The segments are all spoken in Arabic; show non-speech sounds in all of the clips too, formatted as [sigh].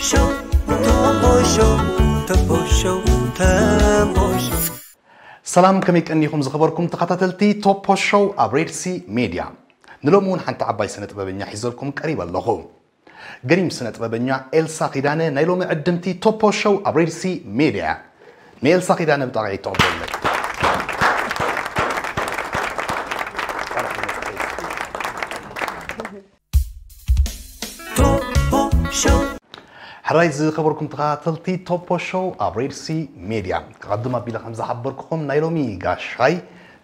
show, turbo show, turbo show, turbo show. سلام كميك أنيكم زخبركم تقاتلتي توب شو أبريتسي ميديا. نلومون حنت عباي سنة بابنيا حيزولكم قريبا لغو. قريم سنة بابنيا إلسا قيدانة نيلومي عدمتي توب شو أبريتسي ميديا. نيلسا قيدانة بطاقعي توب لك ሕራይ ዝኸበርኩም ተኸታተልቲ ቶፖ ሾው ኣብ ሬድሲ ሜድያ ክቐድም ኣቢለ ከም ዝሓበርክኹም ናይ ሎሚ ጋሻይ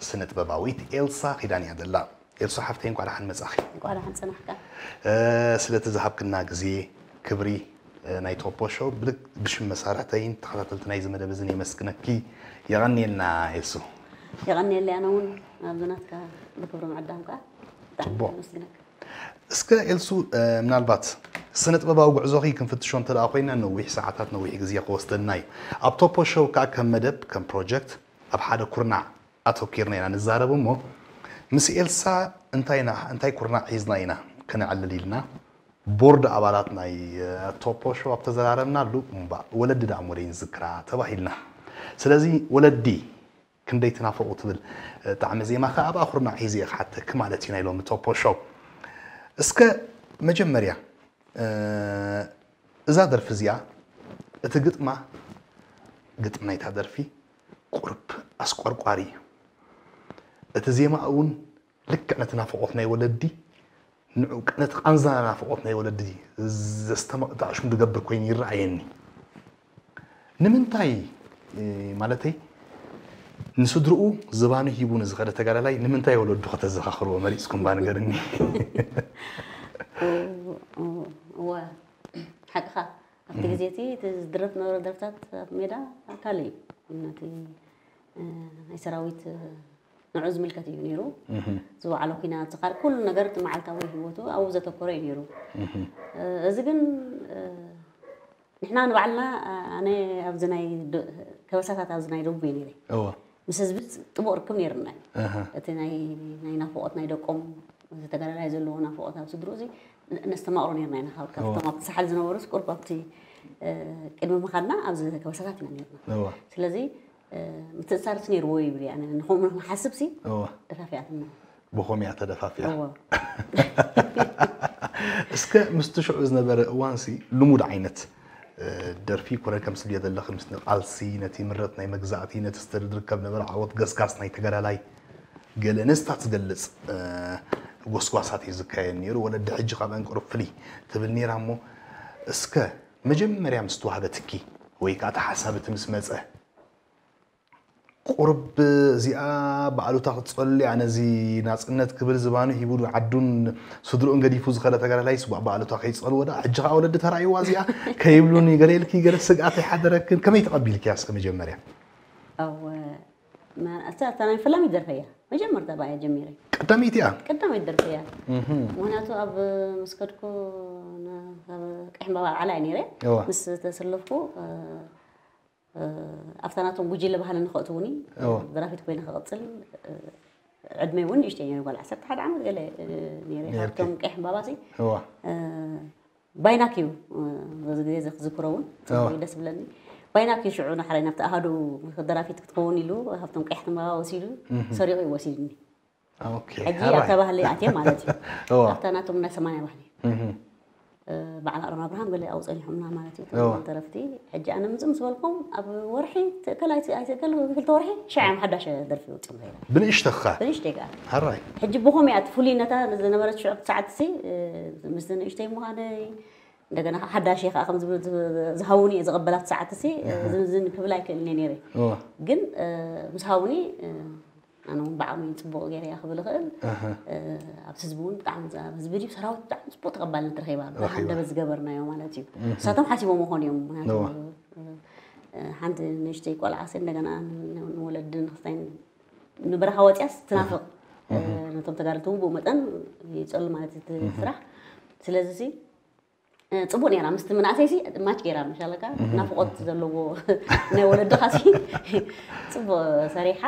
ስነ ጥበባዊት ኤልሳ ኪዳን እያ ዘላ ኤልሳ ሓፍተይ እንኳ ደሓን መጻኺ ጓዳ ሓንፅናሕካ ስለቲ ዝሃብክና ግዜ ክብሪ ናይ ቶፖ ሾው ብልክ ብሽም መሳርሕተይን ተኸታተልቲ ናይ ዝመደብ እዝን የመስግነኪ የቐኒየልና ኤልሱ የቐኒየለ ኣነ እውን ኣብዚ ናትካ ብክብሪ ምዕዳምካ ብጣዕሚ ፅቡቅ። ኣመስግነካ እስከ ኤልሱ ምናልባት ስነ ጥበባዊ ጉዕዞኺ ክንፍትሾ እንተ ደኣ ኮይና ነዊሕ ሰዓታት ነዊሕ ግዜ ክወስደና እዩ ኣብ ቶፖ ሾው ከዓ ከም መደብ ከም ፕሮጀክት ኣብ ሓደ ኩርናዕ ኣተኪርና ኢና ንዛረብ እሞ ምስ ኤልሳ እንታይ ና- እንታይ ኩርናዕ ሒዝና ኢና ክንዕልል ኢልና ቦርድ ኣባላት ናይ ቶፖ ሾው ኣብ ተዘራረብናሉ እምባ ወለዲ ዳ ሞደይን ዝክራ ተባሂልና ስለዚ ወለዲ ክንደይ ትናፈቑ ትብል ጣዕሚ ዜማ ከዓ ኣብኣ ኩርናዕ ሒዘ እየ ክሓተክ ማለት እዩ ናይ ሎሚ ቶፖ ሾው እስከ መጀመርያ እ፣ እዛ ደርፊ እዚኣ እቲ ግጥማ ግጥም ናይታ ደርፊ ቁርብ ኣስቆርቋሪ እዩ እቲ ዜማ እውን ልክዕ ነቲ ናፍቆት ናይ ወለዲ ንዑ ቃንዛ ናፍቆት ናይ ወለዲ። ዘስተመቕጣዕሹም ዝገብር ኮይኑ ይረኣየኒ። ንምንታይ? ማለተይ ንስድርኡ ዝባኑ ሂቡ ንዝኸደ ተጋዳላይ ንምንታይ ወለዱ ከተዘኻኽርዎ መሪፅኩም ባ ንገርኒ እወ ሓቅኻ ኣብቲ ግዜ እቲ እቲ ዝድረፍ ነበረ ደርፍታት ኣብ ሜዳ ኣካል እዩ ነቲ እ፣ ናይ ሰራዊት እ፣ ንዑ ዝምልከት እዩ ነይሩ ዝባዕሎ ኩናት ዝኻል ኩሉ ነገር እቲ መዓልታዊ ሂወቱ ኣብኡ ዘተኮረ እዩ ነይሩ እ፣ እዚ ግን እ፣ ንሕና ንባዕልና ኣነ ኣብዚ ናይ ድ- ከበሳታት ኣብዚ ናይ ደቡብ እየ ነይረ እወ ምስ ህዝቢ ጥቡቅ ርክብ ነርና እቲ ናይ ናይ ናፍቆት ናይ ደቆም ተጋዳላይ ዘለዎ ናፍቆት ኣብ ስድሩ እዚ ነስተማቕሮ ነርና ኢና ካብ ካብቶም ኣብቲ ሰሓል ዝነበሩ ቁርብ ኣብቲ እ፣ ቅድሚ ምኻድና ኣብዚ ከበሳታት ኢና ነርና እወ ስለዚ እ፣ ምትእሳርቲ ነይርዎ ይብል ኣነ ንኸምኡ ንሓስብ ሲ እወ ደፋፊያትና ብኸምያ ተደፋፊያ እዎ እስከ ምስ ትሽዑ ዝነበረ እዋንሲ ልሙድ ዓይነት እ፣ ደርፊ ኮነ ከም ስልዮ ዘለኹ ምስ ቃልሲ ነቲ ምረት ናይ መግዛእቲ ነቲ ዝተድርከብ ነበረ ዓወት ገስጋስ ናይ ተጋዳላይ ገለ ነስታት ዝገልፅ እ፣ ጎስጓሳት እዩ ዝካየድ ነይሩ ወለዲ ሕጂ ካብአን ቁሩብ ፍልይ ትብል ነራ እሞ እስከ መጀመርያ ምስ ተዋህበ ትኪ ወይ ከዓ ተሓሳብቲ ምስ መፀ ቁርብ እዚኣ ባዕሉታ ክትፀሊ ኣነ እዚ ናፅነት ክብል ዝባኑ ሂቡ ዓዱን ስድርኡን ገዲፉ ዝኸደ ተጋዳላይ ስዋዕ ባዕሉታ ከይፀልዎ ዳ ሕጂ ከዓ ወለዲ ተራእይዋ እዚኣ ከይብሉኒ ገለ ኢልኪ ገለ ስግኣት ይሓደረክን ከመይ ተቐቢልክያ እስከ መጀመርያ ኣብ እታ እታ ናይ ፈላሚት ደርፈ እያ መጀመርታ ባእያ ጀሚረ ቀዳሚት እያ ቀዳመይ ደርፈ እያ ምክንያቱ ኣብ ምስ ከድኩ ነ- ኣብ ቀይሕ ምባባ ዓላ እየ ነይረ እዋ። ምስ ተሰለፍኩ እ፣ እ፣ ኣብታ ናቶም ጉጅለ ባህሊ ንክእትውኒ እዋ። ደራፊት ኮይነ ክቕፅል እ፣ ዕድመይ እውን ንእሽተይ ነይረ ጓል 11 ዓመት ገለ እ፣ ነይረ ነይርኪ። ካብቶም ቀይሕ ምባባ ሲ እዋ ባይናክ እዩ በዚ ግዜ ክዝክሮ እውን እዋ። ፅቡቅ እዩ፣ ደስ ብለኒ ባይናክ እዩ ሽዑ ናሕራይ ናብቲ ኣሃዱ ደራፊት ክትከውን ኢሉ ካብቶም ቀይሕቲ ምባባ ወሲዱ ሰሪቑ እዩ ወሲድኒ ኦኬ ሕጂ ሓራይ። ኣብታ ባህሊ ኣትየ ማለት እዩ እዋ ኣብታ ናቶም ናይ ሰማንያ ባህሊ እህም። በዓል ኣቅረም ኣብርሃም ገለ ኣብኡ ፀኒሖምና ማለት እዩ እዋ። እቶም ተረፍቲ ሕጂ ኣነ ምፅእ ምስ በልኩም ኣብ ወርሒ ትእከል ኣይትእከል ክልተ ወርሒ ሸዓም ሓዳሽ ደርፊ ውፅም ከይዳ ብንእሽተኻ ብንእሽተይ ከዓ ሓራይ ሕጂ ብኸመይ እያ እቲ ፍሉይነታ ዝነበረት ሽዑ ሰዓት ሲ ምስ ንእሽተይ ምዃነይ እንደገና ከዓ ሓዳሽ ከዓ ከም ዝብል ዝሃውኒ እየ ዝቐበላት ሰዓት ሲ ዝንዝን ክብል ኣይክእልኒ ነይረ እዋ ግን እ፣ ምስ ሃውኒ እ፣ ኣነ እውን ብዓቕሚ ፅቡቅ ገይረ እያ ክብል እኽእል እ፣ ኣብቲ ህዝቢ እውን ብጣዕሚ ዛ- ህዝቢ ድዩ ሰራዊት ብጣዕሚ ፅቡቅ ተቐባልነት ረኺባ ብሓንደበት ዝገበርናዮ ማለት እዩ ንሳቶም ሓሲቦም መኾን እዮም ምክንያቱ እዋ። እ፣ ሓንቲ ንእሽተይ ቆልዓ ሲ እንደገና ን- ንወለዲ ንክስታይ ንበረኻ ወፅያስ ትናፍቕ እ፣ ነቶም ተጋደልቲ እውን ብኡ መጠን ይፀሉ ማለት እዩ እቲ ስራሕ ስለዚ ሲ እ፣ ፅቡቅ ነራ ምስቲ መናእሰይ ሲ ማች ገይራ መሻለካ ናፍቆት ዘለዎ ናይ ወለድኻ ሲ ፅቡቅ ሰሪሓ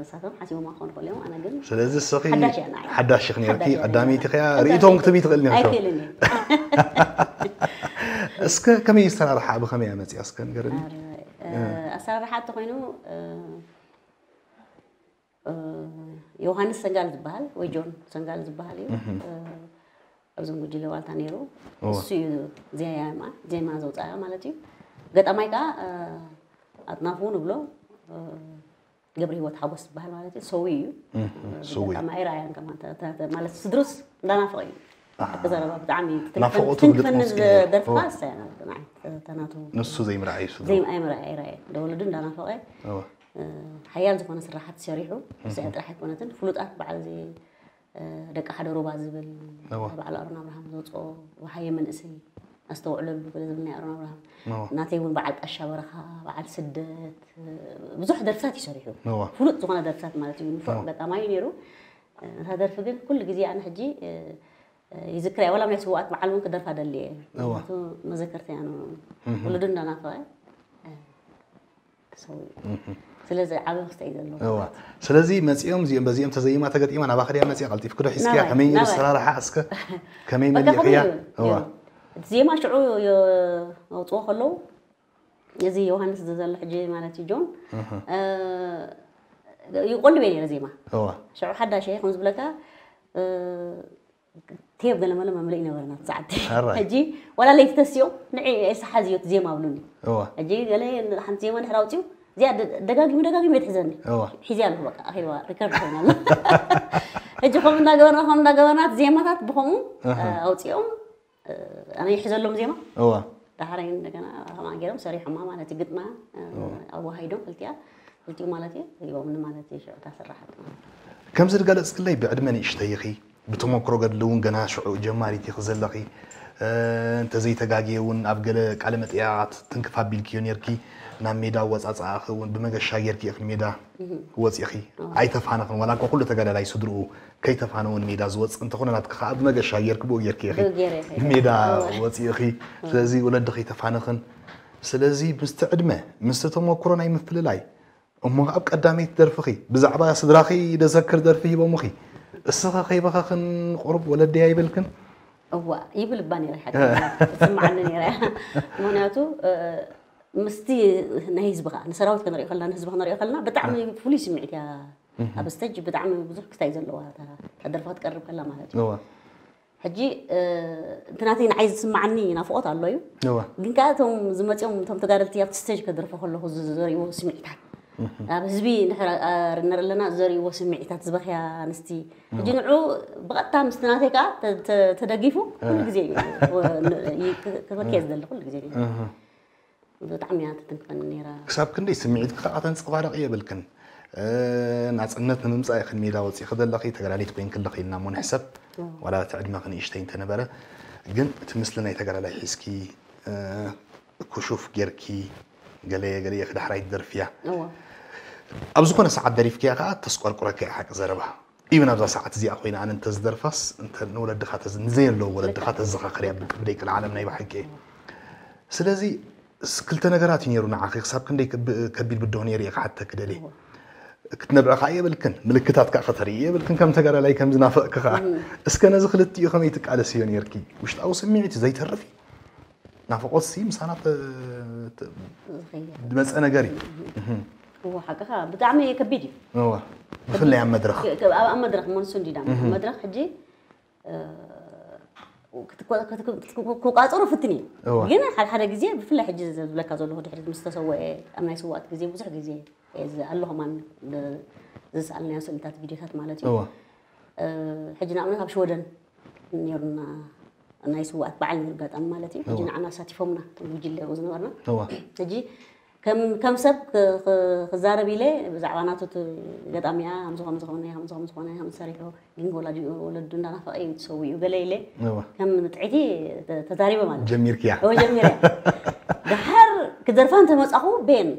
ንሳቶም ሓሲቦማ ክኾኑ ይኽእሉ እዮም ኣነ ግን ስለዚ እስኺ ሓዳሽ እያ ንዓይ። ሓዳሽ ኢኽ ነርኪ ሓዳሽ እያ ቀዳሚት ንዓይ። ኢኸያ ርእቶም ክትብ ይትኽእል ኒኻ ኣይክእልን እየ እስከ ከመይ ዝተራርሓ ብኸመይ እያ መፅያ እስከ ንገረኒ ኣሰራርሓ እንተኮይኑ ዮሃንስ ሰንጋል ዝበሃል ወይ ጆን ሰንጋል ዝበሃል እዩ ኣብዞም ጉጅለ ዋልታ ነይሩ እሱ እዩ ዜማ ዜማ ዘውፃያ ማለት እዩ ገጣማይ ከዓ ኣጥናፉ ንብሎ ገብረ ሂወት ሓጎስ ዝበሃል ማለት እዩ ሰዊ እዩ ሰዊ ገጣማይ ራእያን ማለት ስድሩስ እንዳናፈቀ እዩ ዘረባ ብጣዕሚ ናፈቆቱ ትንክፈኒ ግጥሞስ ደርፍካ ተናቱ ንሱ ዘይምርኣይ እዩ ዘይ ኣይምርኣይ ኣይረአየ ደወለዱ እንዳናፈቀ ሓያል ዝኾነ ስራሓት ሰሪሑ እዚኣ ጥራሕ ኣይኮነትን ፍሉጣት በዓል እዚ ደቂ ሓደ ሩባ ዝብል በዓል ኣሮን ኣብርሃም ዘውፅኦ ወሃየ መንእሰይ ኣስተውዕለሉ ገለ ዝብል ናይ ኣሮን ኣብርሃም ናተይ እውን በዓል ጣሻ በረኻ በዓል ስደት ብዙሕ ደርፍታት እዩ ሰሪሑ ፍሉጥ ዝኾነ ደርፍታት ማለት እዩ ንፎቅ ገጣማዩ ነይሩ እታ ደርፊ ግን ኩሉ ግዜ ኣነ ሕጂ ይዝክርያ ወላ ናይ ስዋኣት በዓል እውን ክደርፋ ደልየ ምክንያቱ መዘከርታ እያ ወለዱ እንዳናፈቐ ስለዚ ዓበ ክስተ እዩ ዘለዎ ስለዚ መፂኦም እዚኦም በዚኦም ተዘይማ ተገጢማ ናባ ከድያ መፅያ ቀልጢፍ ክዶ ሒዝክያ ከመይ ነይሩ ሰራርሓ እስከ ከመይ መሊእኽያ እቲ ዜማ ሽዑ ኣውፅዎ ከለዉ እዚ ዮሃንስ ዘሎ ሕጂ ማለት እዩ ጆን ይቆልብ እየ ነረ ዜማ ሽዑ ሓዳሽ ከም ዝብለካ ቴብ ገለመለ መምልእ ይነበረና ሰዓት ሕጂ ዋላ ለይቲ ተስዮም ንዒ ኣይሰሓዝ እዩ ዜማ ብሉኒ ሕጂ ገለ ሓንቲ ዜማ زياد دقاقي دقاقي ما يتحزنني حزيان هو هو ركاب الله هجي خم نجوانا خم نجوانات زيمات بخمو آه، أو تيوم آه، أنا يحزن لهم زيمة. هو دحرين دقنا هم عجلهم سريح ما. مالت قطنا أو هيدو قلت يا. قلت يوم مالتي يوم مالتي شو تسرحت كم زر قال اسكلي بعد ما نشتيخي بتمكرو قد لون جنا شعو جماري تخزلقي እንተዘይተጋግየ እውን ኣብ ገለ ቃለ መጥያት ትንክፍ ኣቢልክዮ ነርኪ ናብ ሜዳ ወፃፃእኺ እውን ብመገሻ ጌርኪ ኢኺ ሜዳ ወፂኺ ኣይተፋነኽን ዋላ እኳ ኩሉ ተጋዳላይ ስድርኡ ከይተፋነ እውን ሜዳ ዝወፅእ እንተኾነ ናትክ ከዓ ብመገሻ ጌርክ ብኡ ጌርኪ ኢኺ ሜዳ ወፂእኺ ስለዚ ወለዲ ከይተፋነኽን ስለዚ ምስቲ ዕድመ ምስቲ ተመክሮ ናይ ምፍልላይ እሞ ኣብ ቀዳመይቲ ደርፊኺ ብዛዕባ ስድራኺ ደዘክር ደርፊ ሂቦምኺ እስኻ ከይበኻኽን ቁርብ ወለደያ ይብልክን እዋ ይብል እባ ነራ ስማዓኒ ነራ ምክንያቱ ምስቲ ናይ ህዝብኻ ንሰራዊት ክንሪኦ ከለና ንህዝቢ ክንሪኦ ከለና ብጣዕሚ ፍሉይ ስምዒት እያ ኣብ ስተጅ ብጣዕሚ ብዙሕ ክስታይ ዘለዋ ተደርፋ ክትቀርብ ከላ ማለት እዩ ሕጂ እቲ ናተይ ንዓይ ዝስማዓኒ ናፍቆት ኣሎ እዩ ግን ከዓ እቶም ዝመፅኦም እቶም ተጋደልቲ ኣብቲ ስተጅ ከደርፎ ከለኹ ዘርእዎ ስምዒታት ኣብ ህዝቢ ንርኢ ኣለና ዘርእይዎ ስምዒታት ዝበኽያ ኣንስቲ ሕጂ ንዑ ብቐጥታ ምስቲ ናተይ ከዓ ተደጊፉ ኩሉ ግዜ እዩ ክበክየ ዝደሊ ኩሉ ግዜ ብጣዕሚ እያ ተትንክፈኒ ነራ ክሳብ ክንደይ ስምዒት ከዓ ተንፀባረቕ የብልክን ናፅነት ንምምፃእ ይኽን ሜዳ ወፂእኺ ዘለኺ ተጋዳሊት ኮይን ክለኺ ኢልና ሞ ንሕሰብ ዋላ እቲ ዕድመ ክንእሽተይ እንተነበረ ግን እቲ ምስሊ ናይ ተጋዳላይ ሒዝኪ ክሹፍ ጌርኪ ገለ ገለ ክዳሕራይ ትደርፍያ ኣብ ዝኾነ ሰዓት ደሪፍክያ ከዓ ተስቆርቁረካ እያ ሓቂ ዘረባ ኢብን ኣብዛ ሰዓት እዚኣ ኮይና ኣነ እንተዝደርፋስ ንወለድኻ ንዘየለዎ ወለድኻ ተዘኻኽርያ ብደይቅል ዓለም ናይ ባሕቂ እየ ስለዚ ክልተ ነገራት እዩ ነይሩ ንዓኺ ክሳብ ክንደይ ከቢድ ብድሆ ነይሩ እየ ክሓተ ክደል ክትነብዕኻ የብልክን ምልክታት ከዓ ከተርኢ የብልክን ከም ተጋዳላይ ከም ዝናፈቕክ ከዓ እስከ ነዚ ክልቲኡ ከመይ ትቃለስዮ ነርኪ ውሽጣዊ ስምዒት እዩ ዘይተርፍ ናፈቆት ሲ ምሳና ዝመፀ ነገር እዩ ሓቂኻ ብጣዕሚ ከቢድ እዩ ብፍላይ ኣብ መድረኽ ኣብ መድረኽ መንሱ እንዲና መድረኽ ሕጂ ክቋፀሩ ፍትን እዩ ግን ሓደ ሓደ ግዜ ብፍላይ ሕጂ ዝብለካ ዘለኹ ድሕሪት ምስ ተሰወአ ኣብ ናይ ስዋኣት ግዜ ብዙሕ ግዜ ኣለኹማን ዝሰኣልናዮ ስእልታት ቪድዮታት ማለት እዩ ሕጂ ንኣብነት ኣብ ሽወደን ነሩና ናይ ስዋኣት በዓል ነሩ ጋጣሚ ማለት እዩ ሕጂ ንዓና ሳቲፎምና ጉጅለ ዝነበርና ሕጂ ከም ሰብ ክዛረብ ኢለ ብዛዕባ ናቱ ገጣሚያ ከምዝኾነ ዝኾነ ከምዝኾነ ዝኾነ ከም ዝሰሪሑ ግን ወለዱ እንዳናፈቀ እዩ ትሰው እዩ ገለ ኢለ ከም ጥዒቲ ተዛሪበ ማለት ጀሚርክያ ጀሚርያ ድሓር ክደርፋ እንተመፃኹ ቤን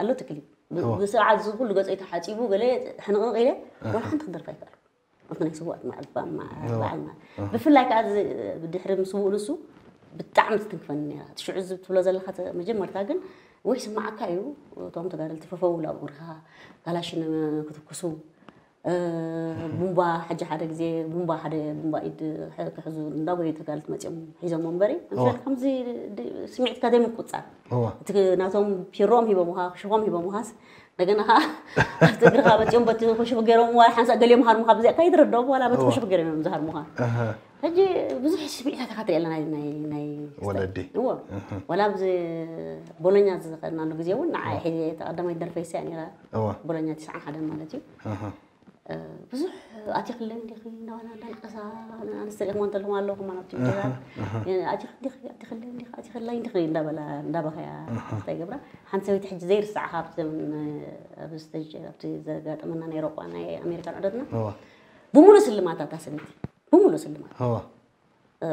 ኣሎ ትክሊ ብስርዓት ኩሉ ገፀይ ተሓፂቡ ገለ ሕንቕንቕ ኢለ ወላ ሓንቲ ክደርፋ ይከኣሉ ኣብቲ ናይ ስዋእት በዓል ማለት ብፍላይ ከዓ ብድሕሪ ምስውኡ ንሱ ብጣዕሚ ትትንክፈኒ ነራ እቲ ሽዑ ዝብትብሎ ዘለካ መጀመርታ ግን ወይ ስማዓካ እዩ እቶም ተጋደልቲ ፈፈውሉ ኣብ እግርካ ካላሽን ክትክሱ ቡምባ ሕጂ ሓደ ግዜ ቡምባ ሓደ ቡምባ ኢድ ክሕዙ እንዳጎዩ ተጋልት መፅኦም ሒዞም ወንበሪ ከምዚ ስሚዕትካ ዘይምቁፃር እዋ እቲ ናቶም ፒሮም ሂቦምካ ክሽፎም ሂቦምካስ دقنا ها أفتكرها بتيوم بتيوم خش بقرم واحد حنسا قال يوم هرمها بزي كايد ردوب ولا بتخش بقرم يوم مها هجي بزح شبيعة خاطر إلا ناي ناي ولدي هو ولا بز بولونيا زقنا نقزيون نعاي حي تقدم يدر فيسان يلا بولونيا تسعة حدا مالتي ሓደን ማለት እዩ ኣሀ ብዙሕ ኣቲኽለ እንዲኺ እናበላ እንዳልቀሳ ኣንስተ ሪእኽሞ እንተለኹም ኣለኹም ናብቲ ገዛት ኣቲኽለ እንዲኻ ኣቲኽለ እንዲኺ እንዳበላ እንዳበኸያ እንታይ ገብራ ሓንቲ ሰበይቲ ሕጂ ዘይርስዓኻ ኣብቲ ዘመን ኣብ ስተጅ ኣብቲ ዘጋጠመና ናይ ኤሮጳ ናይ ኣሜሪካን ዕደትና እዋ ብሙሉእ ስልማታት እታ ሰበይቲ ብሙሉእ ስልማት እዋ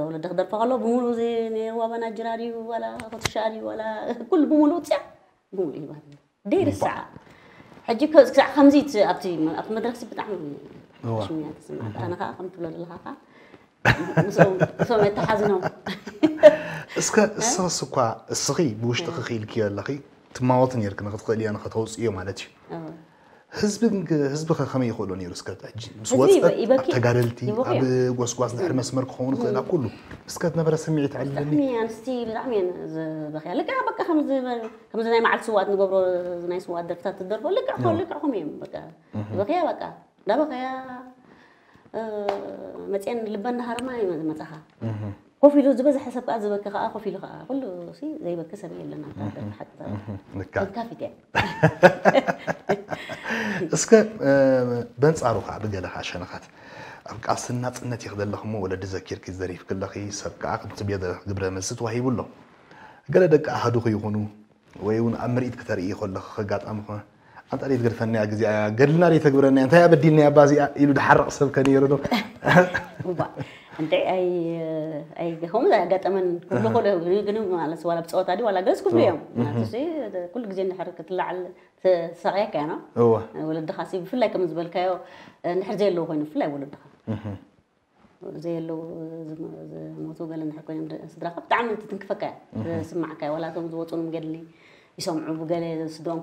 ወለደ ክደርፋ ከሎ ብሙሉእ እዚ ነይርዋ በናጅራ ድዩ ዋላ ኮትሻ ድዩ ዋላ ኩሉ ብሙሉእ ፅያ ብሙሉእ ይባሃል ደይርስዓ ሕጂ ክሳዕ ከምዚ ት- ኣብቲ ኣብቲ መድረክ ሲ ብጣዕሚ እዋ። ሽሚያ ተስማዕት ኣነ ከዓ ከም ትብሎ ዘለካ ከዓ ምስኦም ምስኦም የተሓዝኖም እስከ እስኽስ እኳ እስኺ ብውሽጢ ክኽኢልክዮ ኣለኺ ትማወት ነርክ ንክትኽእል እያ ንኸተውፅዮ ማለት እዩ ህዝቢ ግን- ህዝቢ ኸ ከመይ ይኽእሎ ነይሩ እስከ ሕጂ ምስ ህዝቢ ወፀት ይበኪ- ኣብ ተጋደልቲ ይበኪ ኣብ ጎስጓስ ድሕሪ መስመር ክኸውን ይኽእል ኣብ ኩሉ እስከ ዝነበረ ስምዒት ዓለኒ ብጣዕሚ ኣንስቲ ብጣዕሚ እየን ዝበኽያ ልክዕ በቃ ከምዚ ከምዚ ናይ መዓልቲ ስዋት ንገብሮ ናይ ስዋት ደርፍታት ትደርፎ ልክዕ ከ ልክዕኹም እዮም በቃ በኽያ በቃ እንዳበኸያ መፅአን ልበን እናሃረማ መፅኻ ኮፍ ኢሉ ዝበዝሐ ሰብ ከዓ ዝበኪ ከዓ ኮፍ ኢሉ ከዓ ኩሉ ሲ ዘይበኪ ሰብ የለና ሓቂ ልካ ተካፊት እያ [laughs] እስከ በንፃሩ ከዓ ብገለ ከዓ ሸነኻት ኣብ ቃልስና ፅነት ይኽደለኹሞ ወለዲ ዘኪርኪ ዘሪፍ ክለኺ ሰብ ከዓ ከምቲ ቤተ ግብረ መልሲ ተዋሂቡ ኣሎ ገለ ደቂ ኣሃዱኹ ይኹኑ ወይ እውን ኣብ ምርኢት ክተርኢ ከለኹ ከጋጣሚ ኸ ኣንጣ ትገድፈናያ ግዜ ገድልና ደ ተግብረና እንታይ ኣበዲልናያ ባዚኣ ኢሉ ድሓረቕ ሰብ ከነይሩ ዶ እባ እንታይ ኣይ ኣይ ከምኡ ኣጋጠመን ኩሉ ኩሉ ግን ማለት ዋላ ብፀወታ ዲ ዋላ ገዝ ክፍሉ እዮም ናትሲ ኩሉ ግዜ እንድሕር ክትላዓል ተሰቂያካ ያ እዋ ወለድኻ ሲ ብፍላይ ከም ዝበልካዮ እንድሕር ዘየለዎ ኮይኑ ብፍላይ ወለድኻ ዘየለው ዝሞቱ ገለ እንድሕር ኮይኖም ስድራካ ብጣዕሚ ትንክፈካ እያ ዝስማዓካ ዋላ እቶም ዝወፁን ገድሊ ይሰምዑ ብገለ ስድሮም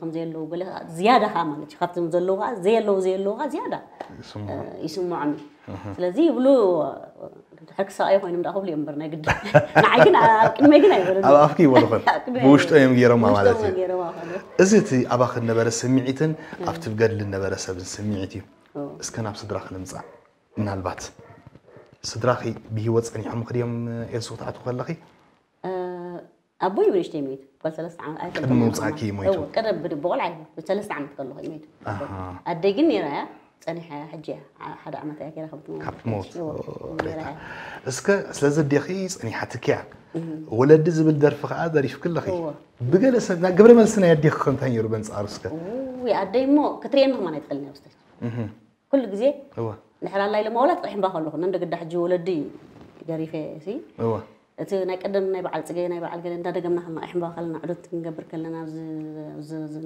ከምዘየለው ገለ ዝያዳ ከዓ ማለት እዩ ካብቶም ዘለዉ ከዓ ዘየለው ዘየለው ከዓ ዝያዳ ይስምዖም ስለዚ ይብሉ ድሕሪ ክሰቃዮ ኮይኖም ዳ ክብሉ እዮም እምበር ናይ ግዲ ንዓይ ግን ኣብ ቅድመይ ግን ኣይበሉን ኣብ ኣፍኪ ይበልኹን ብውሽጦ እዮም ገይሮማ ማለት እዩ ገይረማ ከሎ እዚ እቲ ኣባኽ ነበረ ስምዒትን ኣብቲ ብገድሊ ነበረ ሰብ ስምዒት እዩ እስከ ናብ ስድራኺ ንምፃእ ምናልባት ስድራኺ ብሂወት ፀኒሖም ክድዮም ኤልሱ ክትኣትዉ ከለኺ ኣቦይ ብንእሽተይ ሞይቱ ጓል ሰለስተ ዓመት ኣይፈልጦም ቅድሚ እያ ምውፃእኪ ከማይ። ሞይቱ? እዎ፣ ቀደም ብድ- ብቆልዓ እዩ ብሰለስተ ዓመት ከለኹ እዩ ሞይቱ ኣሃ። ኣደይ ግን ነይራ እያ ፀኒሓ እያ ሕጂ እያ ዓ- ሓደ ዓመት እያ ገይራ ከምቲ ካብ ሞት እዎ፣ ነይራ እያ እስከ ስለዚ ዴኺ ፀኒሓትኪ እያ ወለዲ ዝብል ደርፊ ከዓ ዘሪፍ ክለኺ እዎ። ብገለ ሰብ ናብ ግብረ መልሲ ናይ ኣዴኺ ከ እንታይ ነይሩ በንፃሩ እስከ ውይ ኣደይ እሞ ክትርየኒ ከማን ኣይትኽእልኒ ኣብ ስተ ኩሉ ግዜ እወ ንሕር ኣላይ ለመውላት ጥሒምባ ከለኹ ነንደግዳ ሕጂ ወለዲ ገሪፈ ሲ እወ እቲ ናይ ቀደም ናይ በዓል ፅገ ናይ በዓል ገለ እንዳደገምና ከለና ኣሕምባ ከለና ዕዶት ክንገብር ከለና ኣብዚ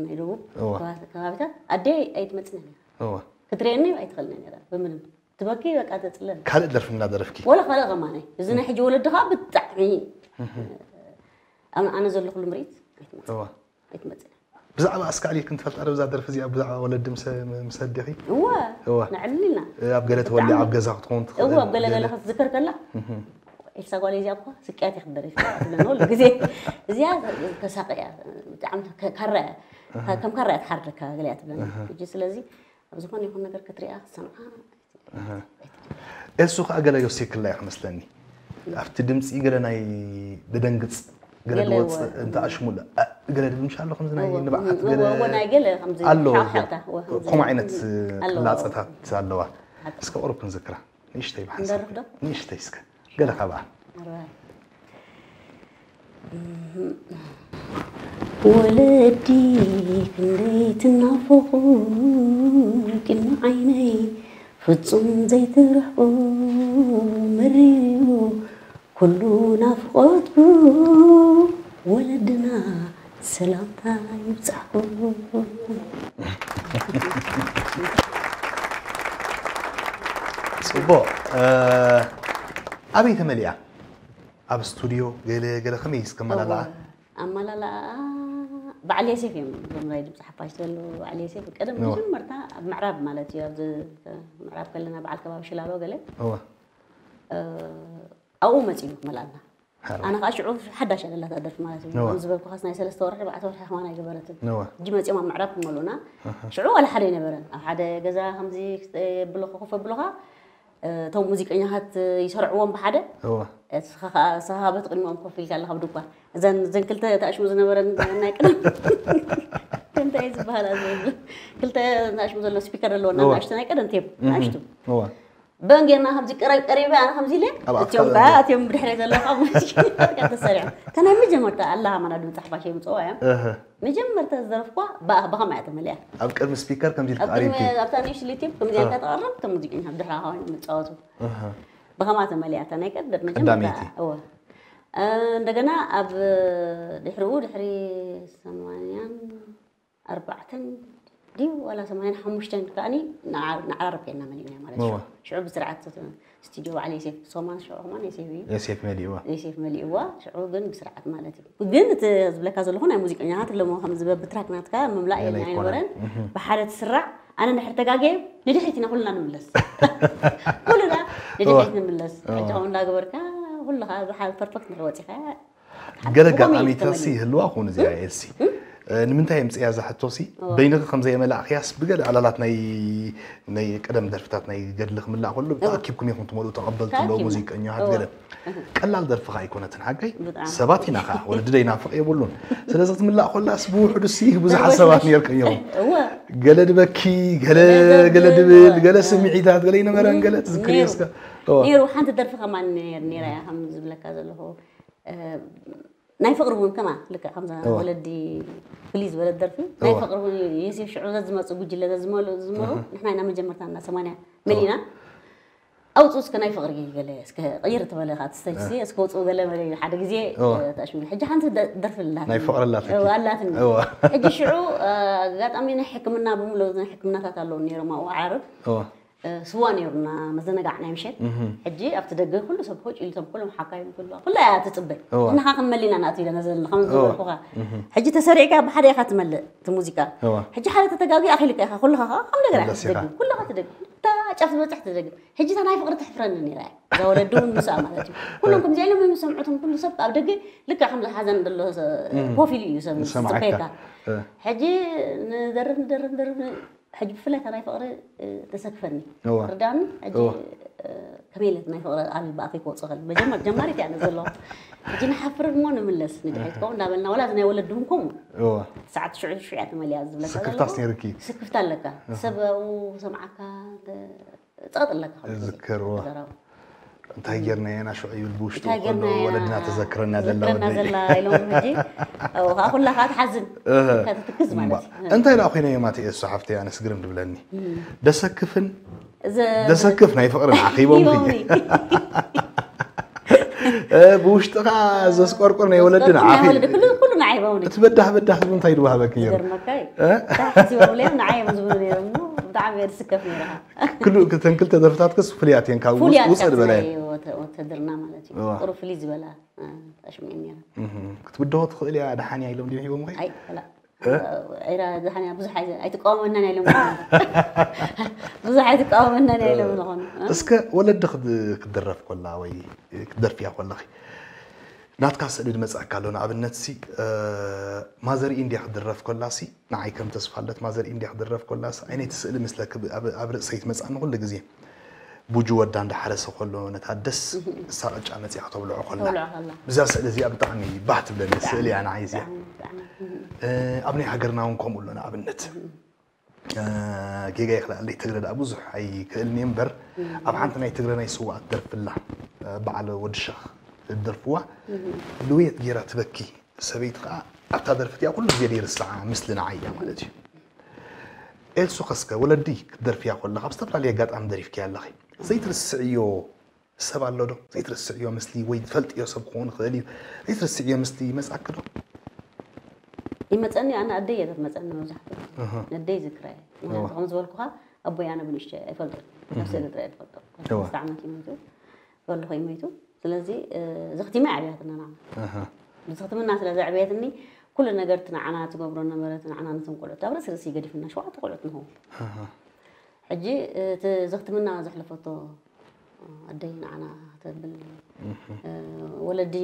ናይ ደቡብ እዋ። ከባቢታት ኣደይ ኣይትመፅን እያ ነይራ እወ ክትርየኒ ኣይትኽእልኒ ነይራ ብምንም ትበኪ በቃ ተፅለን ካልእ ደርፊ እናደረፍኪ ወላ ካልእ ኸማናይ እዚ ናይ ሕጂ ወለድኻ ብጣዕሚ ኣነ ኣነ ዘለኹሉ ምርኢት ኣይትመፅን እወ ኣይትመፅን እያ ብዛዕባ እስካዕ ክንትፈልጣ ዶ እዛ ደርፊ እዚኣ ብዛዕባ ወለዲ ምስ- ምስ ኣዴኺ እወ እዋ። ንዕልል ኢና ኣብ ገለ ተወሊ ኣብ ገዛ ክትኸውን ትኽእል እዎ ኣብ ገለ ገለ ክትዝከር ከላ ኤልሳ ጓል እዚኣ እኳ ስቅያት ይክደር ትብለና ኩሉ ግዜ እዚኣ ተሳቂ እያ ብጣዕሚ ካራ እያ ከም ካራ እያ ትሓርካ ገለ እያ ትብለና ሕጂ ስለዚ ኣብ ዝኾነ ይኹን ነገር ክትሪኣ ክትሰምዓ ኤልሱ ከዓ ገለ የውሲክላ እዩ ክመስለኒ ኣብቲ ድምፂ ገለ ናይ ድደንግፅ ገለ ገለ ድወፅእ እወ። እንተ ኣሽሙለ አ- ገለ ድምሻ ኣሎ ከምዚ ናይ ንባዓት እዎ፣ እዎ፣ ናይ ገለ ከምዚ ኣሎ ሓቕሓቕታ፣ እዎ፣ ከምዚ- ከምኡ ዓይነት ኣለዎ። ቅላፀታት ኣለዋ እስከ ቁሩብ ክንዝክራ ንእሽተይ ብሓንሳብ እንደርፍ ዶ? ንእሽተይ እስከ قال قبع ولديك مليت نافقوك إن عيني فتصم زيت رحبو مريو كلو نافقتكو ولدنا سلامتا يبزحكو [laughs] صبو آه، أبي تمليا. أب استوديو قال قال خميس كمل على أما آه. لا لا بعلي سيف يوم يوم جمرة يدب صحباش تلو علي سيف يوسف من مجن مرتا معراب مالتي معراب كلنا بعل كباب شلالو قال هو أو آه، ما تيجي ملالنا أنا أشعر حدا شال الله تقدرت مالتي. نوا زبالكو خاصنا يسأل استورح بعد ورح إخوانا جبرت نوا جمعة يوم معراب مالونا. شعور ولا حدا ينبرن حدا جزا همزي بلوخة خوف بلوخة. እቶም ሙዚቀኛታት ይሰርዕዎም ብሓደ እዋ ስኻ በት ቅድሚኦም ኮፍ ኢልካ ኣለካ ብድኳ እዘን እዘን ክልተ ተኣሽሙ ዝነበረን ናይ ቅድም እንታይ እዩ ዝበሃል ክልተ ተኣሽሙ ዘሎ ስፒከር ኣለዎና እዋ። ናእሽቱ ናይ ቀደም ቴፕ ናእሽቱ እዋ በን ጌርና ከምዚ ቀረብ ቀሪበ ኣነ ከምዚ ኢለ ኣብ እትዮም ኣፍካ- ከዓ እትዮም ብድሕሪ ዘለካ ሙዚቃ ተሰሪዖም ተናይ መጀመርታ ኣላሃ ማና ድምፂ ሓፋሽ የምፅዋ እዮም እህ መጀመርታ ዝደረፍኳ ባ- ብኸመይ እያ ተመሊኣ ኣብ ቅድሚ ስፒከር ከምዚ ኢልካ ኣብ ቅድሚ ቀሪብኪ ኣብታ ንእሽቶ ሊትብ ከምዚ ኢልካ ተቐርብ እቶም ሙዚቀኛ ብድሕሪ ኮይኖም ይፃወቱ እህ ብኸማ ተመሊኣ እታ ናይ ቀደም ቀዳመይቲ። መጀመርታ እወ እ፣ እንደገና ኣብ ድሕሪኡ ድሕሪ ሰማንያን ኣርባዕተን دي ولا سمعين حمشتن كاني نعرف نعرف كنا مني ما إيه إيه؟ مالش إيه شعوب زرعت استديو على سيف؟ سومان شو ما يسيف يسيف مالي وا يسيف مالي وا شعوب جن بسرعة مالتي جن تزبلك هذا هنا موسيقى. يعني هات اللي لما هم زباب بتراك ناتكا مملأ يعني يعني ورن. بحالة سرعة أنا نحرت جاجي ندحتنا كلنا نملس. [laughs] كلنا ندحتنا نملس. حتى هون لا جبر جبرك كلها بحال فرفك نروتها قلق عمي تسيه الواقع ونزيع يسي ይህልዋ ክውን እዚኣ ኤልሲ ንምንታይ የምፅያ ዝሕቶሲ በይንኺ ከምዘይ መላእኽያስ ብገለ ዕላላት ናይ ናይ ቀደም ደርፍታት ናይ ገድሊ ክምላእ ከሎ ተኣኪብኩም ኢኹም ትመልኡ ተቐበልቲ ኣሎ ተኣኪብና። ሙዚቀኛታት እዋ። ገለ ቀላል ደርፊ ከዓ ኣይኮነትን ሓጋይ ብጣዕሚ። ሰባት ኢና ከዓ ወለዲ ደይናፍቕ የብሉን ስለዚ ክትምላእ ኮላስ ብውሕዱ ሲ ብዙሓት ሰባት ነርክን እዮም እወ ገለ ድበኪ ገለ ገለ ድብል ገለ ስምዒታት ገለ ይነበረን ገለ ትዝክር የስካ ነይሩ ሓንቲ ደርፊ ከማ ነራ እያ ከም ዝብለካ ዘለኹ እ፣ ናይ ፍቅሪ እውን ከማ ልክዕ ከምዛ እዋ። ወለዲ ፍልይ ዝበለት ደርፊ ናይ እዋ። ፍቅሪ እውን የሴፍ ሽዑ ዝመፁ ጉጅለ ዝመሉ ዝመሩ ንሕና ኢና መጀመርታ እና ሰማንያ መሊእና ኣውፁ እስከ ናይ ፍቅሪ ገለ እስከ ቀይር ተበለካ ትስተጅሲ እስከ ውፅኡ ገለ መለ ሓደ ግዜ እዋ። ተኣሽሙ ሕጂ ሓንቲ ደ- ደርፊ ኣላት ናይ ፍቅሪ ኣላትኪ። ኣላትኒ እዋ። ሕጂ ሽዑ ኣጋጣሚ ናይ ሕክምና ብምሉእ ናይ ሕክምናታት ኣለዉ ነይሮም ኣብኡ ዓርብ እዋ ስዋ ነይሩና መዘነጋዕ ናይ ምሸት ሕጂ ኣብቲ ደገ ኩሉ ሰብ ኮጭ ኢሉቶም ኩሎም ሓካዮም ኩሉ ኩላ እያ ትፅበይ እዋ። ንኻ ክንመሊና ናት ኢለና ዘለና ከም ዝበልኩኻ ሕጂ ተሰሪዕካ ብሓደ ኢኻ ትመልእ እቲ ሙዚቃ እዋ። ሕጂ ሓደ ተተጋጊ ኣኺልካ ኢኻ ኩልኻ ከዓ ከም ነገር ኢኻ መለስ ኢኻ። ትደግም ኩልኻ ትደግም እታ ጫፍ ዝበፅሕ ትደግም ሕጂ እታ ናይ ፍቅሪ ትሕፍረኒ ነይራ እያ እዛ ወለዲ እውን ምስኣ ማለት እዩ [laughs] ኩሎም ከምዚ ኢሎም እዮም ሰምዑቶም ኩሉ ሰብ ኣብ ደገ ልክዕ ከምዚ ሓዘን ዘሎ ኮፍ ኢሉ እዩ ሰብ ሰማዓካ። ዝፅበየካ እ። ሕጂ ንደርብ ንደርብ ንደርብ ሕጂ ብፍላይ እታ ናይ ፍቅሪ እ፣ ተሰክፈኒ እዋ። ርዳኒ ሕጂ እዋ። እ፣ ከመይ ኢለት ናይ ፍቅሪ ኣብ በኣፈይ ክወፅእ ኽእል መጀመር ጀማሪት እያ ዘለኹ ሕጂ ንሓፍር እሞ ንምለስ ንድሕሪት ከምኡ እንዳበልና ወላ እዚ ናይ ወለድኩም ከምኡ እዋ ሰዓት ሽዑ ሽዑ እያ ተመልያ ዝብለካ ስክፍታስ ዘለኹ። ነይርኪ? ስክፍታ ኣለካ ሰብ ኣብኡ ሰምዓካ ፀቕጥ ኣለካ ዝክር እዋ እንታይ ጌርና የና ሽዑ ይብል ብውሽጡ እንታይ ከሎ ጌርና ኢና ወለድና ተዘክረና ዘላ ተዘክረና ወለዲ ዘላ ኢሎም ሕጂ ኣብኡ [laughs] ከዓ ኩላካ ትሓዝን ትትክዝ ማለት እዩ እንታይ ዳ ኮይነ የማት እየ ሓፍተ ኣነስ ግርም ድብለኒ ደሰክፍን ዘ- ደሰክፍ ናይ ፍቅርን ዓኺቦም ሂቦም ክየ እዩ። ብውሽጥኻ ዘስቆርቆር ናይ ወለድን ናይ ዓኺ ወለዲ ኩሉ ኩሉ ንዓይቦም እዩ እቲ በዳህ በዳህ ዝብል እንታይ ድዋሃበክ ነይሩ ዝገርመካ እዩ እንታይ ሓሲቦም ለዮም ንዓዮም ዝብሉ ነይሮም እሞ ብጣዕሚ እየ ዝስከፍ ነይረኻ ክሉ እተን ክልተ ደርፍታት ክስ ፍሉያት እየን ካብ ፍሉያት ውፅእ ዝበለ ናይ ወተ- ወተድርና ማለት እዩ እዋ። ቁሩ ፍልይ ዝበላ ተሽሚዕ ነይራ ክትብድሆ ትኽእል እያ ድሓንያ ኢሎም ድ ሂቦም ኸ ኣይ ላ ዒራ ድሓንያ ብዙሕ ኣይ- ኣይትቃወመናን ኢሎም ብዙሕ ኣይትቃወመናን እያ ኢሎም ዝኾኑ እስከ ወለዲ ክድ- ክትደረፍ ኮላ ወይ ክትደርፍያ ኮላኺ ናትካ ስእሊ ድመፅአካ ኣሎ ንኣብነት ሲ ማዘር ኢንድያ ክድረፍ ኮላሲ ንዓይ ከም ተስፋለት ማዘር ኢንድያ ክድረፍ ኮላሲ ዓይነይቲ ስእሊ ምስለክ ኣብ- ኣብ ርእሰይ ትመፅኣኒ ኩሉ ግዜ بوجو ودان حرس خلوا نتحدث سرج أنا تي عطوا له عقلنا بزاف سأل زي أبطعني بحت بلا سألي أنا عايزة أبني حجرنا ونقوم قلنا أبنت كي جاي خلا اللي تقدر أبو زح أي كلني بر أبغى أنت ناي تقدر ناي سوا الدرف الله بعلى ودشة الدرفوا لويت جيرة تبكي سبيت قا أبتا درفتي أقول له جدير الساعة مثلنا عيا مالتي سوقسك ولا ديك درفيا كلها بستطلع لي قات أم دريف كيا لخي ኣለኺ ዘይትርስዕዮ ሰብ ኣሎ ዶ ዘይትርስዕዮ ምስሊ ወይ ትፈልጥዮ ሰብ ክኸውን ይኽእል እዩ ዘይትርስዕዮ ምስሊ ይመፅኣክ ዶ ይመፀኒ ኣነ ኣደይ እየ ተትመፀኒ መብዛሕትኡ ኣደይ ዝክራ እየ ምክንያቱ ከም ዝበልኩኻ ኣቦይ ኣነ ብንሽተ ኣይፈልጦን ናብ ስእሊ ጥራይ ዝፈልጦ እዋ። ክልተ ዓመት እዩ ሞይቱ በልኹ እዩ ሞይቱ ስለዚ እ፣ ዘኽቲማ ዕብያትና ንዓና ብዝኽትምና ስለ ዘዕብየትኒ ኩሉ ነገር እቲ ንዓና ትገብሮ ነበረት ንዓና ነቶም ቆልዑት ኣብ ርእሲ ርእሲ ገዲፍና ሸውዓተ ቆልዑት ንኸው ሕጂ እቲ ዘኽትምና ዘሕለፈቶ ኣደይ ንዓና ተብል ወለዲ